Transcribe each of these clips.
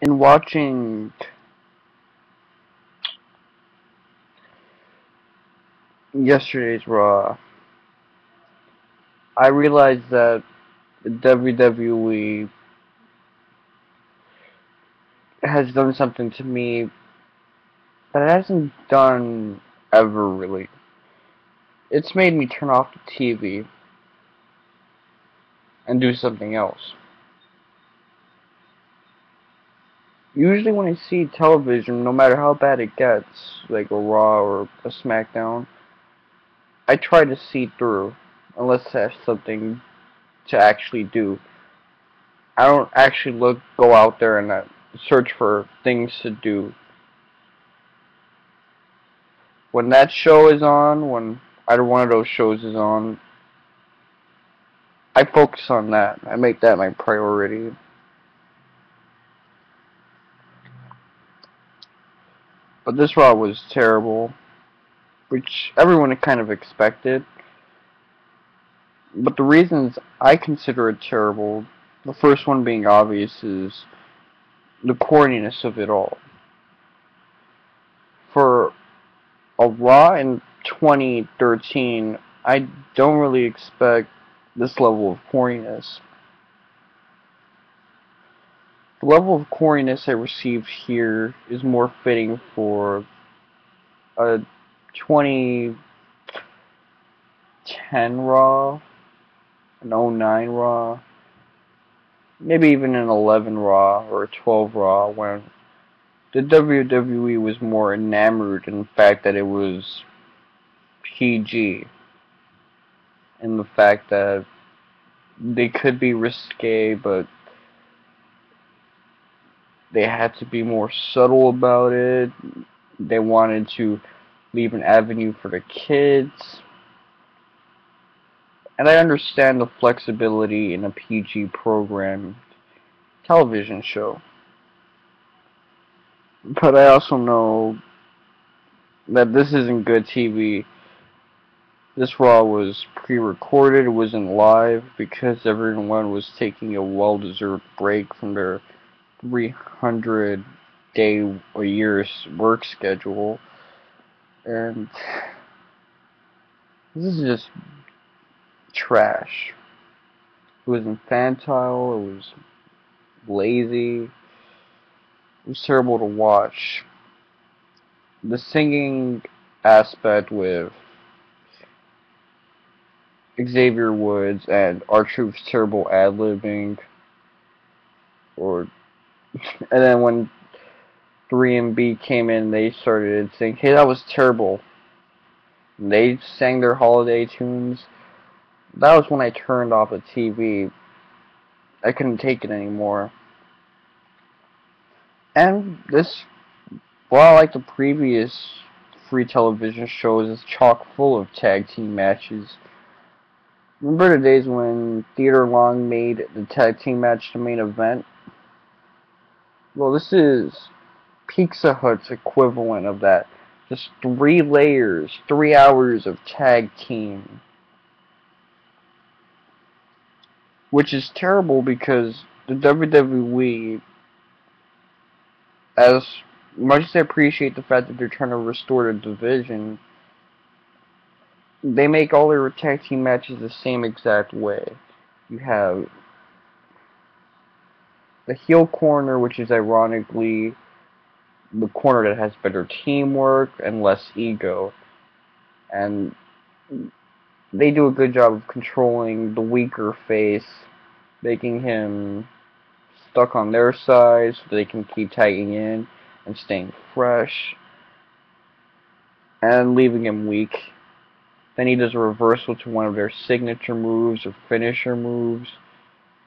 in watching yesterday's Raw, I realized that WWE has done something to me that it hasn't done ever really. It's made me turn off the TV and do something else. Usually when I see television, no matter how bad it gets, like a Raw or a SmackDown, I try to see through, unless I have something to actually do. I don't actually look, go out there and uh, search for things to do. When that show is on, when either one of those shows is on, I focus on that. I make that my priority. But this Raw was terrible, which everyone kind of expected. But the reasons I consider it terrible, the first one being obvious, is the corniness of it all. For a Raw in 2013, I don't really expect this level of corniness. The level of corniness I received here is more fitting for a 2010 Raw, an 09 Raw, maybe even an 11 Raw or a 12 Raw when the WWE was more enamored in the fact that it was PG and the fact that they could be risque, but they had to be more subtle about it. They wanted to leave an avenue for the kids. And I understand the flexibility in a PG program television show. But I also know that this isn't good TV this Raw was pre-recorded, it wasn't live because everyone was taking a well-deserved break from their 300 day a year's work schedule. And this is just trash. It was infantile, it was lazy, it was terrible to watch. The singing aspect with Xavier Woods and R-Truth's terrible ad-libbing. Or, and then when 3MB came in, they started saying, hey, that was terrible. And they sang their holiday tunes. That was when I turned off the TV. I couldn't take it anymore. And this, while like the previous free television shows, is chock full of tag team matches Remember the days when Teddy Long made the tag team match the main event? Well, this is Pizza Hut's equivalent of that. Just three layers, three hours of tag team. Which is terrible because the WWE, as much as I appreciate the fact that they're trying to restore the division, they make all their tag team matches the same exact way. You have the heel corner, which is ironically the corner that has better teamwork and less ego. And they do a good job of controlling the weaker face, making him stuck on their side so they can keep tagging in and staying fresh, and leaving him weak then he does a reversal to one of their signature moves or finisher moves.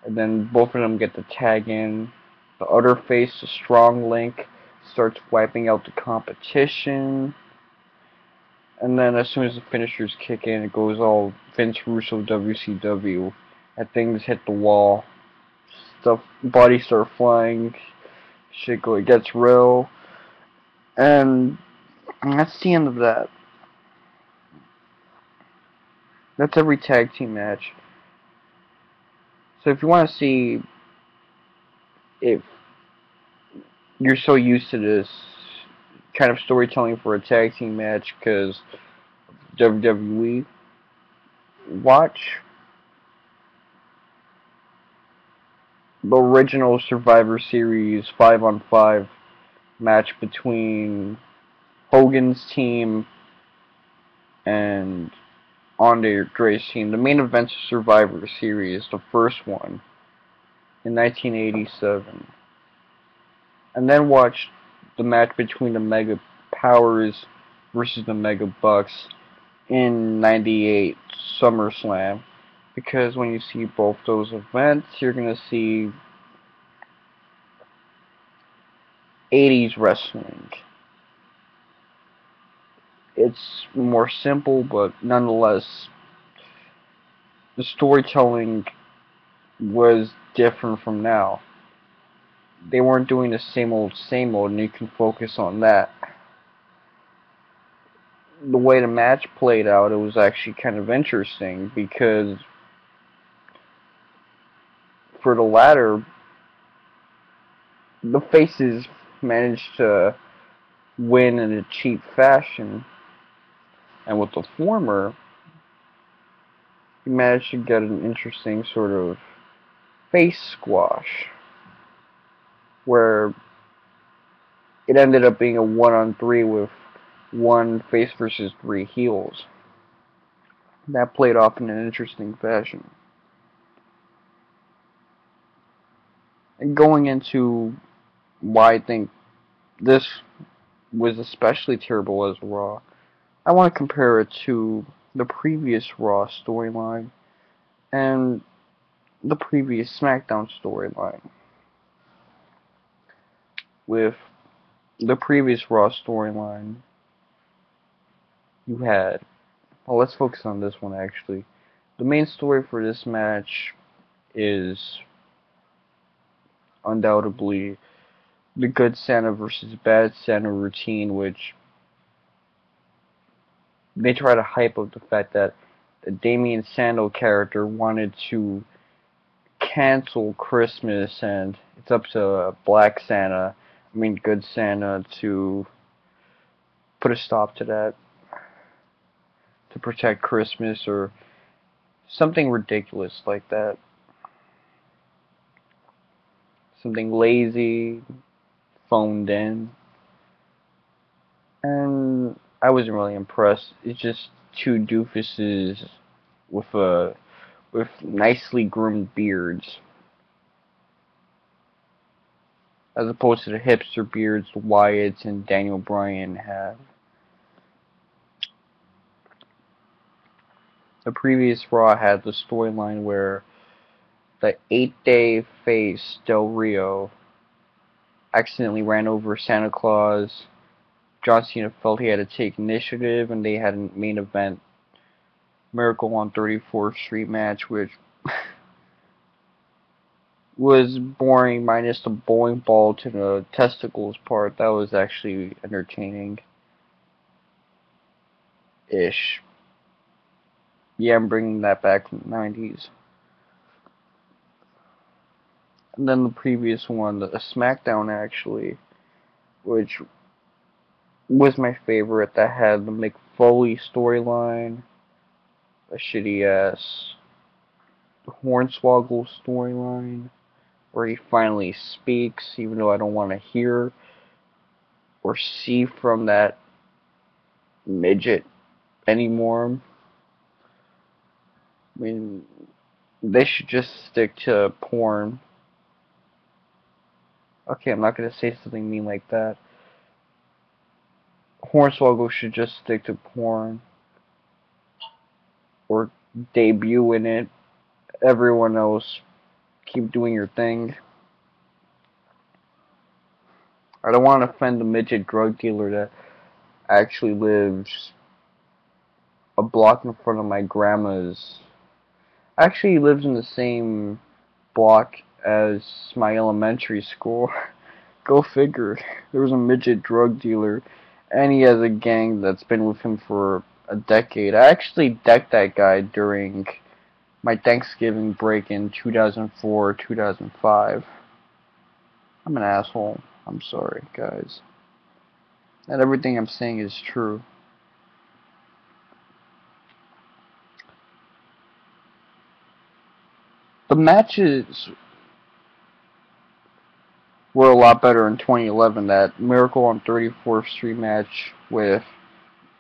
And then both of them get the tag in. The other face, the strong link, starts wiping out the competition. And then as soon as the finishers kick in, it goes all Vince Russo WCW. And things hit the wall. Stuff, bodies start flying. Shit go, it gets real. And that's the end of that. That's every tag team match. So if you want to see if you're so used to this kind of storytelling for a tag team match because WWE. Watch the original Survivor Series 5 on 5 match between Hogan's team and Andre's team. The main event Survivor Series, the first one, in 1987. And then watch the match between the Mega Powers versus the Mega Bucks in 98 SummerSlam because when you see both those events you're going to see 80s wrestling it's more simple but nonetheless the storytelling was different from now. They weren't doing the same old same old and you can focus on that. The way the match played out, it was actually kind of interesting because for the latter, the faces managed to win in a cheap fashion, and with the former, he managed to get an interesting sort of face squash where it ended up being a one on three with one face versus three heels. That played off in an interesting fashion. And going into why I think this was especially terrible as Raw, I want to compare it to the previous Raw storyline and the previous SmackDown storyline. With the previous Raw storyline, you had. Well, let's focus on this one actually. The main story for this match is undoubtedly the good Santa versus bad Santa routine, which they try to hype up the fact that the Damien Sandow character wanted to cancel Christmas and it's up to uh, Black Santa, I mean Good Santa, to put a stop to that to protect Christmas or something ridiculous like that. Something lazy, phoned in. And I wasn't really impressed. It's just two doofuses with a with nicely groomed beards. As opposed to the hipster beards the Wyatts and Daniel Bryan have. the previous Raw had the storyline where the eight day face Del Rio accidentally ran over Santa Claus. John Cena felt he had to take initiative, and they had a main event Miracle on 34th Street match, which was boring, minus the bowling ball to the testicles part. That was actually entertaining. Ish yeah, I'm bringing that back from the 90s. And then the previous one, the SmackDown actually, which was my favorite, that had the Mick Foley storyline, a shitty ass Hornswoggle storyline, where he finally speaks, even though I don't want to hear or see from that midget anymore. I mean, they should just stick to porn. Okay, I'm not gonna say something mean like that. Hornswoggle should just stick to porn. Or debut in it. Everyone else, keep doing your thing. I don't want to offend the midget drug dealer that actually lives a block in front of my grandma's actually lives in the same block as my elementary school. Go figure. There was a midget drug dealer, and he has a gang that's been with him for a decade. I actually decked that guy during my Thanksgiving break in 2004 2005. I'm an asshole. I'm sorry, guys. Not everything I'm saying is true. The matches were a lot better in 2011. That Miracle on 34th Street match with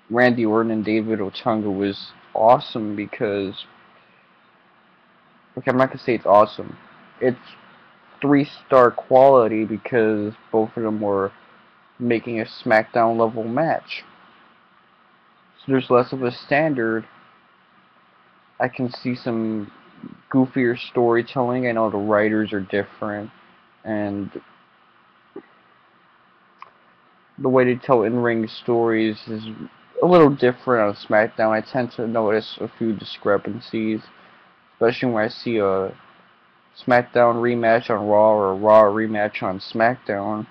Randy Orton and David Otunga was awesome because okay, I'm not gonna say it's awesome. It's three star quality because both of them were making a SmackDown level match. So there's less of a standard. I can see some goofier storytelling. I know the writers are different and the way they tell in-ring stories is a little different on SmackDown. I tend to notice a few discrepancies, especially when I see a SmackDown rematch on Raw or a Raw rematch on SmackDown.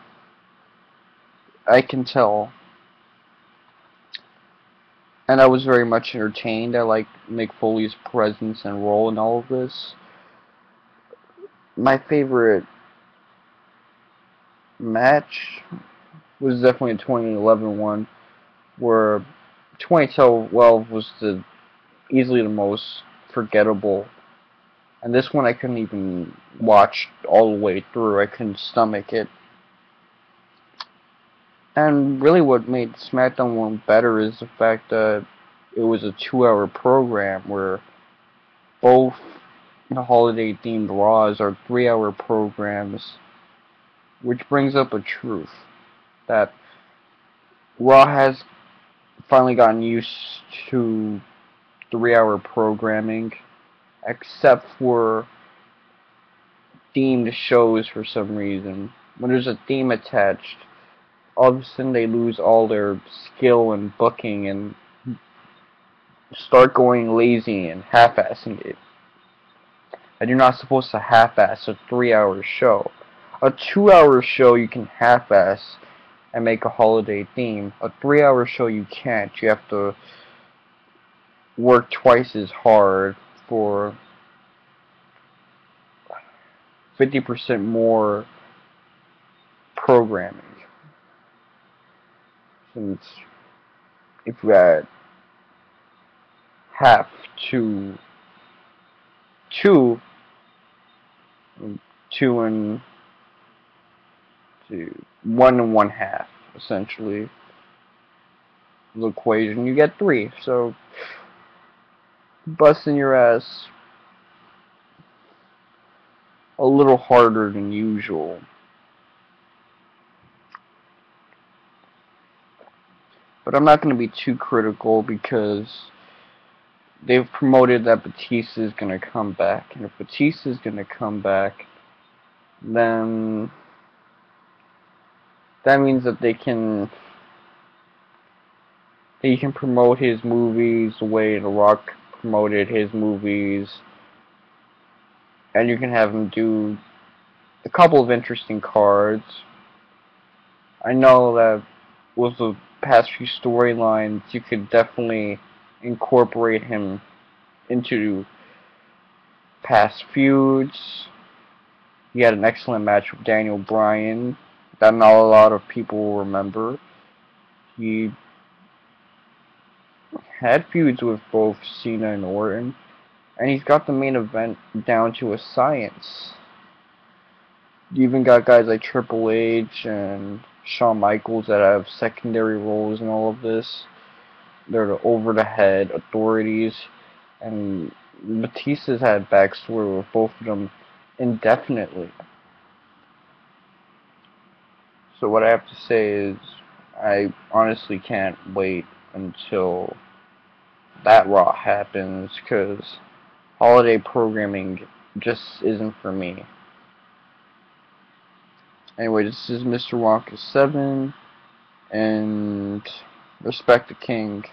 I can tell. And I was very much entertained. I like Mick Foley's presence and role in all of this. My favorite match was definitely a 2011 one, where 2012 was the easily the most forgettable. And this one I couldn't even watch all the way through. I couldn't stomach it. And really what made SmackDown 1 better is the fact that it was a two-hour program where both the holiday-themed Raws are three-hour programs, which brings up a truth that Raw has finally gotten used to three-hour programming, except for themed shows for some reason. When there's a theme attached, all of a sudden they lose all their skill and booking and start going lazy and half-assing it. And you're not supposed to half-ass a three-hour show. A two-hour show you can half-ass and make a holiday theme. A three-hour show you can't. You have to work twice as hard for 50% more programming. Since if you had half to two, two and two, one and one half, essentially, the equation, you get three. So, busting your ass a little harder than usual. But I'm not going to be too critical because they've promoted that Batista is going to come back. And if Batista is going to come back, then that means that they can they can promote his movies the way The Rock promoted his movies and you can have him do a couple of interesting cards. I know that with the past few storylines you could definitely incorporate him into past feuds. He had an excellent match with Daniel Bryan that not a lot of people remember. He had feuds with both Cena and Orton, and he's got the main event down to a science. You even got guys like Triple H and Shawn Michaels that have secondary roles in all of this. They're the over-the-head authorities, and Batista's had backstory with both of them indefinitely. So what I have to say is, I honestly can't wait until that Raw happens, because holiday programming just isn't for me. Anyway, this is Mr. Wonka 7, and respect the king.